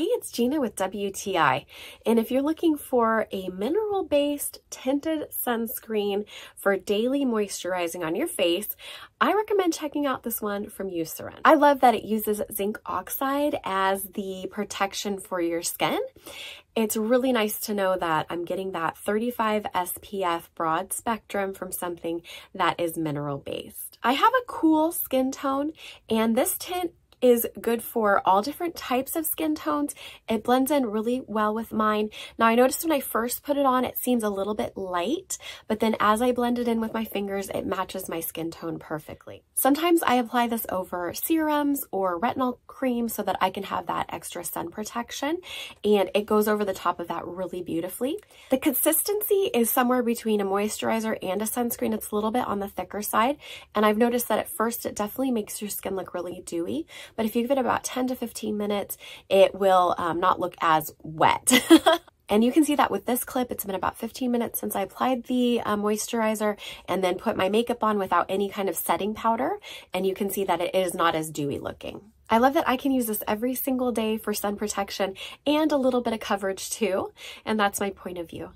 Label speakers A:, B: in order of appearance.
A: Hey, it's Gina with WTI. And if you're looking for a mineral-based tinted sunscreen for daily moisturizing on your face, I recommend checking out this one from Eucerin. I love that it uses zinc oxide as the protection for your skin. It's really nice to know that I'm getting that 35 SPF broad spectrum from something that is mineral based. I have a cool skin tone and this tint is good for all different types of skin tones. It blends in really well with mine. Now I noticed when I first put it on, it seems a little bit light, but then as I blend it in with my fingers, it matches my skin tone perfectly. Sometimes I apply this over serums or retinol cream so that I can have that extra sun protection and it goes over the top of that really beautifully. The consistency is somewhere between a moisturizer and a sunscreen. It's a little bit on the thicker side and I've noticed that at first it definitely makes your skin look really dewy, but if you give it about 10 to 15 minutes, it will um, not look as wet. And you can see that with this clip, it's been about 15 minutes since I applied the uh, moisturizer and then put my makeup on without any kind of setting powder. And you can see that it is not as dewy looking. I love that I can use this every single day for sun protection and a little bit of coverage too. And that's my point of view.